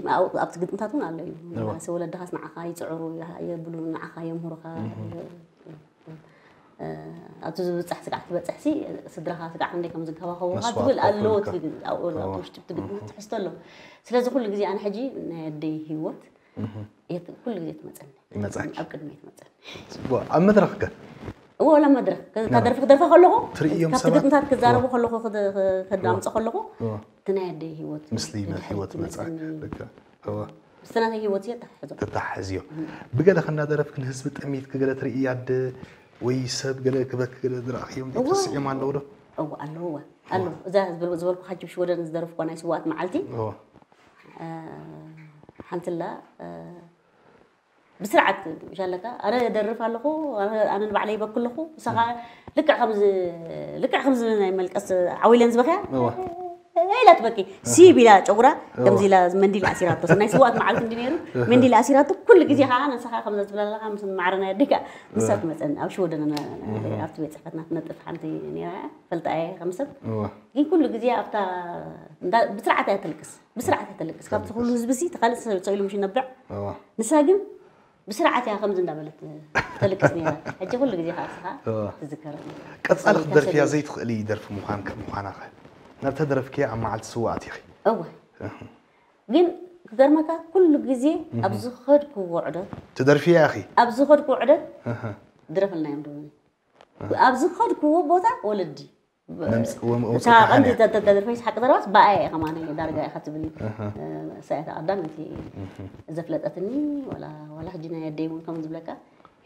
ኣብቲ ግጥምታት እውን ኣሎ እዩ ወለድኻስ ንዓኻ ይፅዕሩ የብሉ ንዓኻ የምህሩኻ ኣብቲ ዝበፅሕ ስጋዕ ትበፅሕ ሲ ስድራኻ ስጋዕ ክንደይ ከም ዝንከባኸቡካ ትብል ኣለዎ ኣብቲ ውሽጢ እቲ ግጥምት ትሕዝቶ ኣሎ ስለዚ ኩሉ ግዜ ኣነ ሕጂ ናይ ኣደይ ሂወት ኩሉ ግዜ ትመፀኒ ይመፀኪ ኣብ ቅድሚ ትመፀኒ ፅቡቅ ኣብ መድረክ ከ ولا مدرك كدرف كدرف خلقو تريم سبب كدرف مثال كزارب خلقو خد خدام خلقو تنادي هيوت مسلي هيوت مصع لك هو سنة هيوت يتحزو تتحزيو بقلا خنا درف كن حزب تميت كقلا تري ياد وي سب قلا كبك قلا دراخيم تسعيم الله ده هو الله هو الله اذا حزب زبل حجب شو ودن زرف سوات معلتي هو حنت الله بسرعة جالك أنا أدرف لكو أنا أنا بعلي بكل لكو سقى لك خمس لك خمس من ملك أس عويلان زبخة أيوة. إيه، لا تبكي. سي بلا جورا كمزي لا أيوة. مندي الأسيرات بس ناس وقت معلم دينير أيوة. مندي الأسيرات كل كذي ها أنا سقى خمس بلا لا خمس معرنا يدك مسات مثلا. أو شو دنا. أفت بيت سقطنا نتف حنتي نيرا يعني. فلت أي خمسة. هي كل كذي أفتا. بسرعة تلقس بسرعة تلقس كابت كل زبسي تخلص تسوي له مش نبع. نساجم ግን ብስርዓት እያ ከምዚ እንዳበለት ተልቅስ ነራ ሕጂ ኩሉ ግዜ ከዓ ስኻ እዋ ትዝከረኒ ቀፃሊ ክደርፍያ ዘይትኽእሊ ደርፊ ምዃን ምዃና ኸ ናብታ ደረፍክያ ኣብ መዓልቲ ስዋኣት ኢኺ እወ ግን ክገርመካ ኩሉ ግዜ ኣብ ዝኸድክዎ ዑደት ትደርፍያ ኢኺ ኣብ ዝኸድክዎ ዑደት ድረፈልናዮም ዶ ኣብ ዝኸድክዎ ቦታ ወለዲ መምፅ- ወ- ወ- እታ ቀንዲ ተደርፈይስ ሓቂ ዘረባስ በኣየ እየ ከማነ ዳርጋ ኢኻ ትብል ሰያታ ቀዳም እቲ ዘፍለጠትኒ ወላ ወላ ሕጂ ናይ ኣደይ እውን ከምኡ ዝብለካ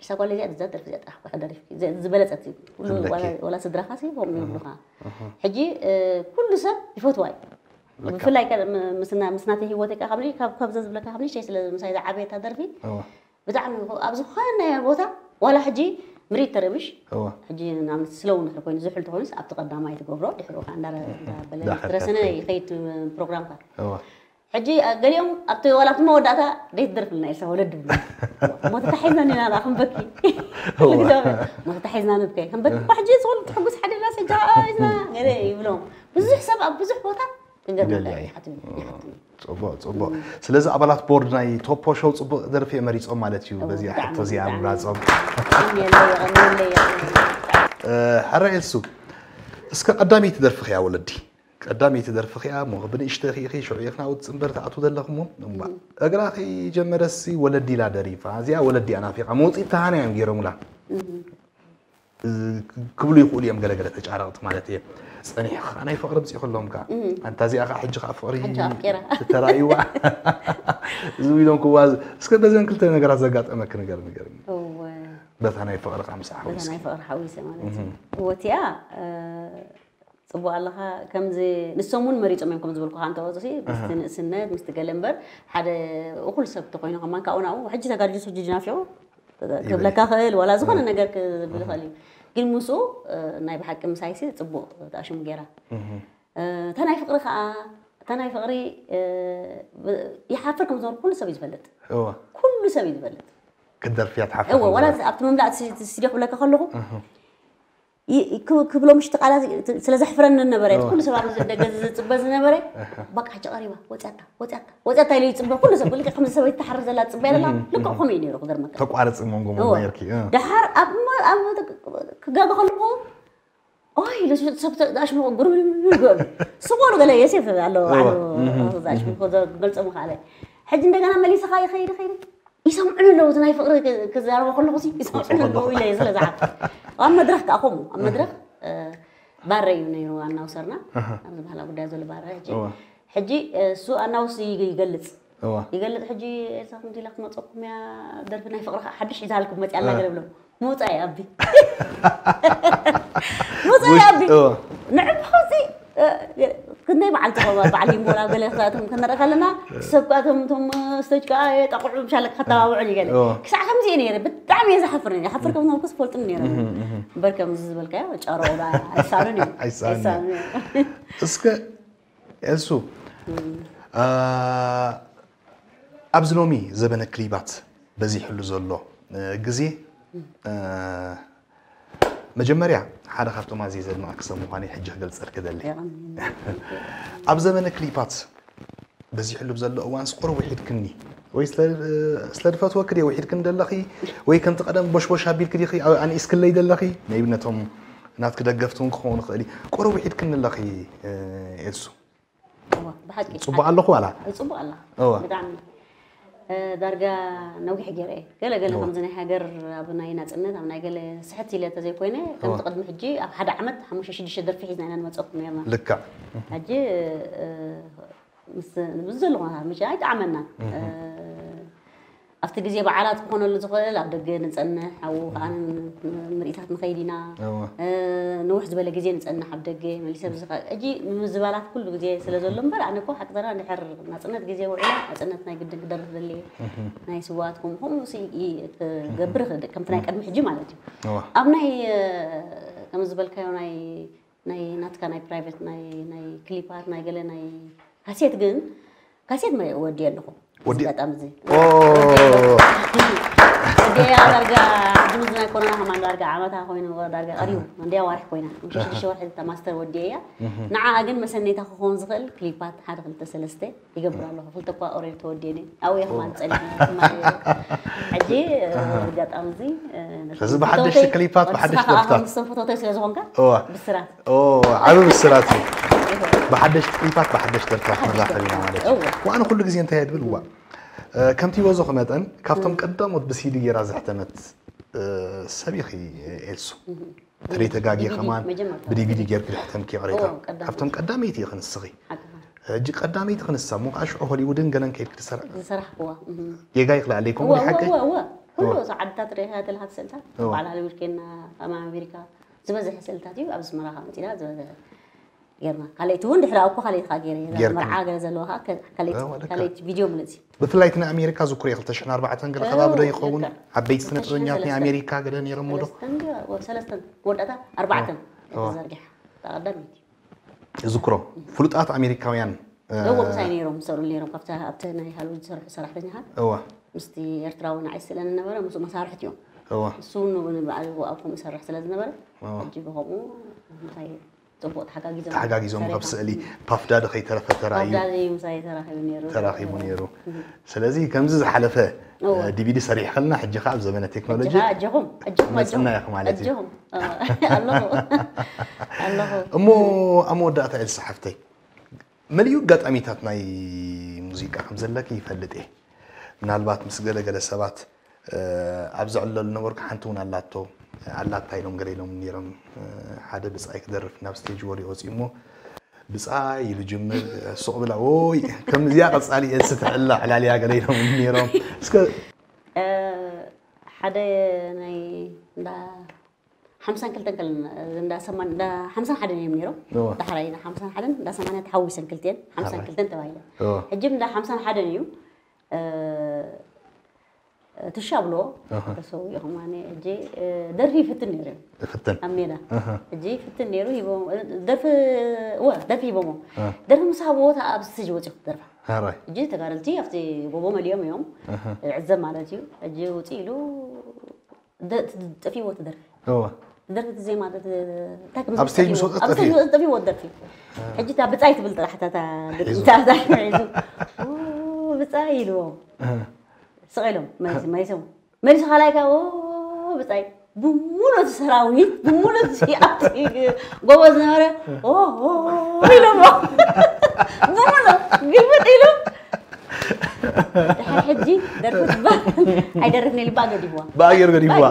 ሒሳ ጓል እዚኣ እዛ ደርፊ እዚኣ ጥራሕ ኮይካ ደሪፍ ዝበለፀት እዩ ኩሉ ትብለኪ። ዋላ- ዋላ ስድራኻ ሲ ከምኡ ይብሉኻ ሕጂ ኩሉ ሰብ ይፈትዋ እዩ ብፍላይ ከ- ምስ- ምስ ናተይ ሂወተይ ከዓ ካብኒ ካብ ካብዛ ዝብለካ ካብኒ ሸይ ስለ ምሳይ ዝዓበየታ ደርፊ እዋ ብጣዕሚ ኣብ ዝኾነ ቦታ ዋላ ሕጂ ምሪት ተረብሽ እዋ ሕጂ ንኣብነት ስለውን ድሕሪ ኮይኑ ዝውሕል ተኮይኑስ ኣብቲ ቀዳማይ ትገብሮ ድሕሪ ካ እንዳበለ ዳሕር ትረስነ ከትከይ። ይኸይድ ፕሮግራምካ እዋ ሕጂ ገሊኦም ኣብቲ ዋላ ኣብቲ መወዳእታ ደይ ትደርፍልና ኢልሳ ወለድ ብና ሞ ተታሒዝና ኒና ንኣ ክንበኪ ሞ ተታሒዝና ንብከ ክንበኪ እኳ ሕጂ ዝኮኑ ትሕጉስ ሓደ ላ ሰጃ ኢዝና ገለ ይብሎም ብዙሕ ሰብ ኣብ ብዙሕ ቦታ ክንገርመካ ገሊያ እዩ። ይሓትም ይሓትም ፅቡቅ ፅቡቅ ስለዚ ኣባላት ቦርድ ናይ ቶፖ ሾው ፅቡቅ ደርፊ መሪፆም ማለት እዩ በዚ ብጣዕሚ፣ ሕቶ እዚኣ ብጣዕሚ። ምራፆም የለየ ሕረ ኤልሱ እስከ ቀዳመይቲ ደርፊ ያ ወለዲ ቀዳመይቲ ደርፊ ያ ሞ ብንእሽተ ኺኺ ሽዑ ኢኽና ውፅእ እምበር ተኣቱ ዘለኹሞ እግራ ጀመረሲ ወለዲ ኢላ ደሪፋ እዚኣ ወለዲ ኣናፊቓ መውፂእ ተሃና እዮም ገይሮምላ ክብሉ ይኽእሉ እዮም ገለገለ ተጫረቕቲ ማለት እየ ፀኒሕኻ ናይ ፍቅሪ ምፅኢ ከሎም ከዓ ኣንታ እዚኣ ከዓ ሕጂ ከዓ ፍቅሪ ሕጂ ኣፍቂራ። ተራእይዋ እዚ ኢሎም ክዋ እስከ በዘን ክልተ ነገራት ዘጋጠመክ ነገር ነገር በታ ናይ ፍቅሪ ከዓ ምስ በታ ሓዊስ ናይ ፍቅሪ ሓዊሰ ማለት እዩ ህወትያ ፅቡቅ ኣለካ ከምዚ ንሶም እውን መሪፆም እዮም ከም ዝበልኩ ንተ ወፅሲ ምስቲ ንእስነት ምስቲ ገለ እምበር ሓደ እኩል ሰብ ተኮይኑ ከማ ካብኡ ናብኡ ሕጂ ተጋዲሱ ሕጂ ናፊዑ ክብለካ ክእል ዋላ ዝኾነ ነገር ክብል ይኽእል እዩ ግን ምስኡ ናይ ብሓቂ ምሳይሲ ፅቡቅ ተኣሽሙ ጌራ እታ ናይ ፍቅሪ ከዓ እታ ናይ ፍቅሪ ይሓፍር ከም ዝነበሩ ኩሉ ሰብ እዩ ዝፈልጥ እዋ ኩሉ ሰብ እዩ ዝፈልጥ ክደርፍያ ትሓፍር እወ ዋላ ኣብቲ ምምላእ ስዲቅ ብለካ ከለኹ ይ- ክ- ክብሎ ምሽቲ ቃላት ስለ ዘሕፍረኒ ነበረ ኩሉ ሰብ ኣብ ደገ ዝፅበ ዝነበረ በቃ ሕጂ ቀሪባ ወፅያታ ወፅያታ ወፅያታ ኢሉ ይፅበ ኩሉ ሰብ ልክዕ ከምዚ ሰበይቲ ተሓርር ዘላ ትፅበ ዘላ ልክዕ ከምኡ እዩ ነይሩ ክገርመካ ተቋርፂ መንጎ እወ መንጎ ነርኪ ድሓር ኣብ ሞ- ኣብ ክጋጋ ከለኹ ኦይ ሰብ ኣሽሙ ጉርብ ይገሉ ስቆሉ ገለ የሴፍ ኣሎ ኣሽሙ ገልፆም ካለ ሕጂ እንደገና መሊስኻ ይኸይድ ኸይድ يسمعون له تناي فقر كذا ربع كله بسي يسمعون له إلى يزلا زعب أم مدرخ كأقوم أم مدرخ بارة ينيرو أنا وصرنا. أنا بحالا بدي أزول بارة حجي. حجي سو أنا وسي يقلت يقلت حجي إسمع دي لك ما تقوم يا درب ناي فقر حدش يزعلكم ما تعلق قبله موت يا أبي. [laughs] موت يا أبي. نعم حسي ክንደይ በዓልቲ በዓል ይሞላ ገለ ክሳቶም ክንርኢ ከለና ሰብ ከዓ እቶም እቶም ስተጅ ከዓ ጠቁዑ ምሻለ ከተባብዑን እዩ ገለ እዎ። ክሳዕ ከምዚ እዩ ነይረ ብጣዕሚ እየ ዝሓፍር ነይረ ሓፍር ከም ዝነበርኩ ዝፈልጡን ነይረ እምበር ከምዚ ዝበልካዮ ጨረቑ ኣይሳኑን እዩ ኣይሳኑን እዩ። ኣይሳኑን እዩ እስከ ኤልሱ ኣብዚ ሎሚ ዘበነ ክሊባት በዚሕሉ ዘሎ ግዜ መጀመርያ ሓደ ካብቶም ኣዝየ ዘድንቐ ክሰብ ምዃነ ሕጂ ክገልፀልክ ደሊ ኣብ ዘመነ ክሊፓት በዚሕሉ ብዘሎ እዋንስ ቁርብ ውሒድክኒ ወይ ስለ ድፈትወ ክድ ውሒድክን ደለኺ ወይ ከምቲ ቀደም ቦሽቦሽ ኣቢልክ ዲኺ ኣንኢስክለይ ደለኺ ነይብነቶም ናትክ ደገፍቲ እውን ክኸውን ይኽእል እዩ ቁርብ ውሒድክን ኣለኺ ኤልሱ ብሓቂ ፅቡቅ ኣለኹ ዋላ ፅቡቅ ኣላ እዋ። ብጣዕሚ ዳርጋ ነዊሕ ገይረ እየ ገለ ገለ ከምዚ ናይ ሃገር ኣብ ናይ ናፅነት ኣብ ናይ ገለ ስሕት ኢለ ተዘይኮይነ ከምቲ ቅድሚ ሕጂ ኣብ ሓደ ዓመት ሓሙሽተ ሽዱሽተ ደርፊ ሒዝና ኢና ንመፀኩም ነርና ልክዕ ሕጂ ምስ ዘሎ ኩነታት ምሽ ኣይጠዓመናን ኣብቲ ግዜ በዓላት ክኾነሉ ዝኽእል ኣብ ደገ ንፀንሕ ኣብኡ ከዓ ምርኢታት ንኸይድ ኢና እዋ። ንውሕ ዝበለ ግዜ ንፀንሕ ኣብ ደገ መሊሰብ ዝኸ ሕጂ ንምዝባላት ኩሉ ግዜ ስለ ዘሎ እምበር ኣነ ኮ ሓቂ ዘራ ንድሕር ናፅነት ግዜ ውዒለ ናፅነት ናይ ግድን ክደርፍ ዘለ ናይ ስዋትኩም ከምኡ ሲ ክገብር ይኽእል ከምቲ ናይ ቀድሚ ሕጂ ማለት እዩ እዋ ኣብ ናይ ከም ዝበልካዮ ናይ ናይ ናትካ ናይ ፕራይቬት ናይ ናይ ክሊፓት ናይ ገለ ናይ ካሴት ግን ካሴት መ ወዲ ኣለኹ ወዲ- በጣም እዚ جوزنا كورونا هم دارجة عمتها خوينا ورا دارجة قريب من ديا واحد خوينا مش شو واحد ماستر وديا نعا أجن مثلا نيتا خون زغل كليبات حد خلت سلستة يقبل الله فلت قا أوريت وديني أو يخمان تسألني حجي رجعت أمزي فزي بحدش كليبات بحدش لفتات صنف فوتوتي سلا زغنكا بالسرات أوه عبي بالسرات بحدش كليبات بحدش لفتات مرة حلوة وأنا كل جزء انتهيت بالوا ማለት እዩ እዋ ዋኣነ ኩሉ ግዜ እንታይ እየ ድብል እዋ ከምቲ ይበዝኹ መጠን ካብቶም ቀዳሞት ብሲዲ ጌራ ዘሕተመት ሰብ ኢኺ ኤልሱ ትርኢት ተጋጊ ከማን መጀመርታ። ብዲቪዲ ጌርክ ድሕተምኪ ቅሪካ እዋ፣ ቀዳመይቲ። ካብቶም ቀዳመይቲ ኢኺ ንስኺ ሓቂኻ ሕጂ ቀዳመይቲ ክንሳብ ሞ ከዓ ሽዑ ሆሊውድን ገለን ከይድ ክትሰርሕ ዝሰራሕክዋ ጌጋ ይኽእል ኣለይኩም እዋ ሓቂ እዋ እዋ ኩሉ ዓድታት ርኢኻ ተለካ ስእልታት እዋ። በዓል ሃሊውድ ከና ኣብ ኣሜሪካ ዝበዝሐ ስእልታት እዩ ኣብዚ መራኻ መፂና ዝበዝሐ جرما كليت هون دحرا أكو خليت خاجير يعني. جرما مرعاقة زلوها كليت كليت فيديو ملتي بتلاقينا أمريكا زكريا خلت شحن أربعة تنقل خباب ده يخون. عبيت سنة رنياتني أمريكا قد أن يرمودو وسلسة ودأتا أربعة تنقل. تقدمت زكرو فلوتات أمريكاويان. هو آه. مسايني روم سرون لي روم كفتها أبتنا يهالو سرح سرح بنها هو مستي إرتراون عيس لنا نبرة مس مسارحت يوم. هو سون وأبو مسرح እሱ ንባዕሉ ኣብ ከምኡ ይሰርሕ ስለ ዝነበረ ሕጂ ብከምኡ እንታይ ፅቡቅ ተሓጋጊዞም ተሓጋጊዞም ካብ ስእሊ ፓፍዳድ ከይተረፈ ተራእዩ ኣብዳዚ ምሳይ ተራኺቡ ነይሩ ተራኺቡ ነይሩ ስለዚ ከምዚ ዝሓለፈ እዋ። ዲቪዲ ሰሪሕ ከልና ሕጂ ከዓ ኣብ ዘመነ ቴክኖሎጂ ሕጂ ኣጀኹም ኣጀኹም መፅና ኢኹም ማለት እዩ ኣጀኹም ኣለኹ ኣለኹ እሞ ኣብ መወዳእታ ኤልሳ ሓፍተይ መሊኡ ኣጋጣሚታት ናይ ሙዚቃ ከም ዘለኪ ይፈልጥ እየ ምናልባት ምስ ገለገለ ሰባት እ፣ ኣብ ዝዕለሉ ነበርኩ ሓንቲ እውን ኣላቶ ኣላታ ኢሎም ገለ ኢሎም ነይሮም እ፣ ሓደ ብፃይ ክደርፍ ናብ ስቴጅ ወሪኡ ወፂኡ እሞ ብፃይ ኢሉ ጅምር ሱቕ ብላ ወይ ከምዚያ ቀፃሊ ኤልሲ ትዕላ ዕላልያ ገለ ኢሎም ነይሮም እስከ እ፣ ሓደ ናይ እንዳ ሓምሳን ክልተን ከለና እንዳ ሰማን እንዳ ሓምሳን ሓደን እዮም ነይሮም እዋ። ዳሕራይ እንዳ ሓምሳን ሓደን እንዳ ሰማንያ ተሓዊሰን ክልተን ሓምሳን ሓራይ። ክልተን ተባሂለን እዋ። ሕጂ እንዳ ሓምሳን ሓደን እዩ تشابلو كسو هم يعني جي درفي في فتن فتن أمينا جي في نيرو يبو در في وا در في بومو در مسابو تا أبسج وجه درف هراي جي تقارلتي أفتي بومو اليوم يوم عزة مالتي جي وتيلو تفي وتدر هو درف زي ما تاكل اب ستيج مش وقت ستيج وقت في ودر في بالطرح تا تا تا تا تا تا بتايلو ሕጂ እታ ብፃይ ትብል ጥራሕ እታ- እታ- ሒዙ። እታ- እታ ሒዙ ኦ፣ ብፃይ ኢልዎም ስቂሎም መሊስ- መሊሶም መሊሱ ካላይካ ኦ ብፃይ ብሙሉእ እቲ ሰራዊት ብሙሉእ እቲ ኣብቲ ጎቦ ዝነበረ ኦ ኦ ኢሎም ብሙሉእ ግልብጥ ኢሎም ድሕሪ ሕጂ ደርፊ ትባል ኣይደርፍኒ ኢሉ ባእ ገዲፍዋ ብኣየር ገዲፍዋ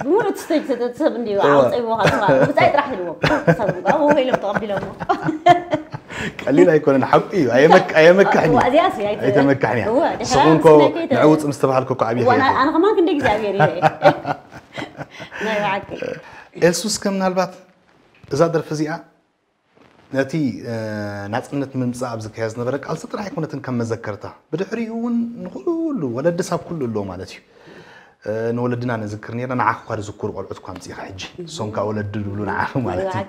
ብሙሉእ እቲ ስቴጅ ሰብ እንዲ ኣውፅይዎ ብፃይ ጥራሕ ኢልዎ ሰብ ኢሎም ተቐቢሎሞ ቀሊል ኣይኮነን ሓቂ እዩ ኣየመካሕኒ እዋ፣ እዚኣስ እያ፣ ኣይቲ- ኣይተመካሕኒ እዋ፣ ድሕራ ስኹንኮ ስነከይ ተ- ንዕውፅ ምስ ተባሃልኮ እኮ ዓብዪ ዋና ኸይድ ኣነ ከማ ክንደ ግዜ ኣብየር እየ [laughs] ናይ ባዓልቲ ኤልሱስ ከም ምናልባት እዛ ደርፊ እዚኣ ነቲ እ፣ ናፅነት ምምፃእ ኣብ ዝካየድ ዝነበረ ቃልሲ ጥራሕ ኣይኮነትን ከም መዘከርታ ብድሕሪኡ እውን ንኩሉ ወለዲ ሳብ ኩሉ ኣሎ ማለት እዩ نولدنا نذكرني أنا عاق قاري ذكر والعود كام زي حجي سون كأولد دلولون عاق مالتي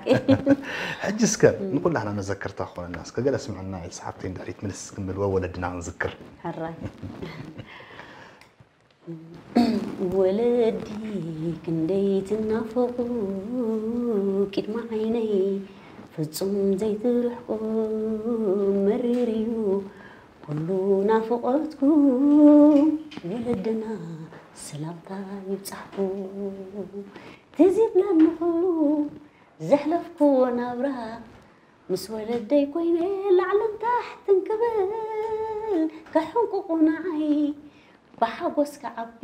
حجي سكر نقول لها أنا نذكر تأخون الناس كجل أسمع لنا سحبتين داريت من السكن بالوا ولدنا نذكر هراي ولدي كندي النافق كد ما عيني فتصم زي رحكم مريريو كلنا فقدكم ولدنا ሰላምታ ይብፃሕኩ ትዝብለኒ ኩሉ ዘሕለፍክዎ ናብራ ምስ ወለደይ ኮይነ ላዕልን ታሕትን ክብል ከሕንቁቁ ንዓይ ብሓጎስ ክዓቢ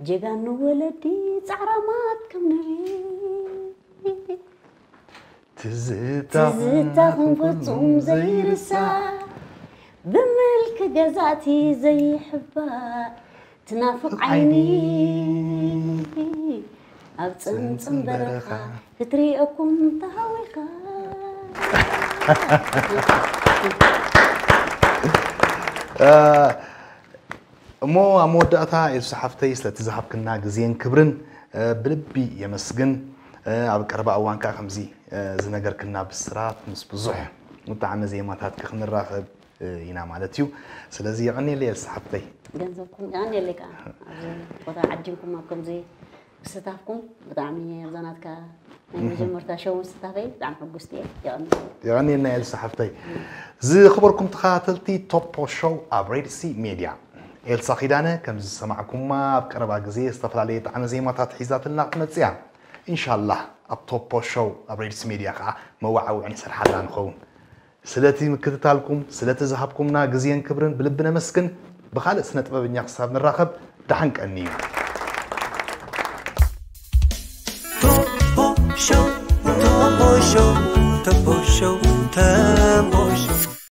ጀጋኑ ወለዲ ፃዕራማት ከም ንብል ትዝታኹም ፍጹም ዘይርሳዕ ብምልክ ገዛእቲ ዘይሕባእ ትናፍቕ ዓይኒ ኣብ ፅምፅም በረኻ ክትሪአኩም ተሃዊኻ እሞ ኣብ መወዳእታ ኤልሱ ሓፍተይ ስለቲ ዝሃብክና ግዜን ክብርን ብልቢ የመስግን ኣብ ቀረባ እዋን ከዓ ከምዚ ዝነገርክና ብስራት ምስ ብዙሕ ብጣዕሚ ዜማታት ክንራኸብ ኢና ማለት እዩ ስለዚ የቀኒለ ኤልሱ ሓፍተይ ገንዘብኩም ያን የለይ ከዓ ኣብዚ ቦታ ዓጂምኩም ኣብ ከምዚ ምስታፍኩም ብጣዕሚ ኣብዛናትካ ናይ መጀመርታ ሸው ምስታፈይ ብጣዕሚ ሕጉስቲ እየ ይቐኒ የቀኒልና ኤልሱ ሓፍተይ ዝኽበርኩም ተኸታተልቲ ቶፖ ሾው ኣብ ሬድሲ ሜድያ ኤልሳ ኪዳነ ከም ዝሰማዕኩማ ኣብ ቀረባ ግዜ ዝተፈላለየ ጣዕሚ ዜማታት ሒዛትልና ክትመፅእ እያ ኢንሻላህ ኣብ ቶፖ ሾው ኣብ ሬድስ ሚድያ ከዓ መዋዓውዒ ሰርሓላ ንኸውን ስለቲ ምክትታልኩም ስለቲ ዝሃብኩምና ግዜን ክብርን ብልቢ ነመስግን ብካልእ ስነ ጥበበኛ ክሳብ ንራኸብ ዳሓንቀኒ እዩ Topo Show, Topo Show, Topo Show, Topo Show.